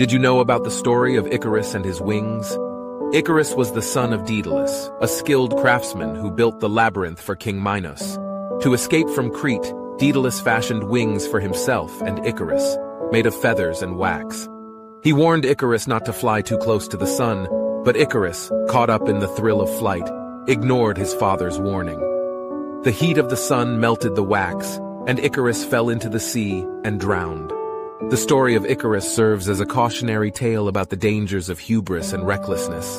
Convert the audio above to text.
Did you know about the story of Icarus and his wings? Icarus was the son of Daedalus, a skilled craftsman who built the labyrinth for King Minos. To escape from Crete, Daedalus fashioned wings for himself and Icarus, made of feathers and wax. He warned Icarus not to fly too close to the sun, but Icarus, caught up in the thrill of flight, ignored his father's warning. The heat of the sun melted the wax, and Icarus fell into the sea and drowned. The story of Icarus serves as a cautionary tale about the dangers of hubris and recklessness.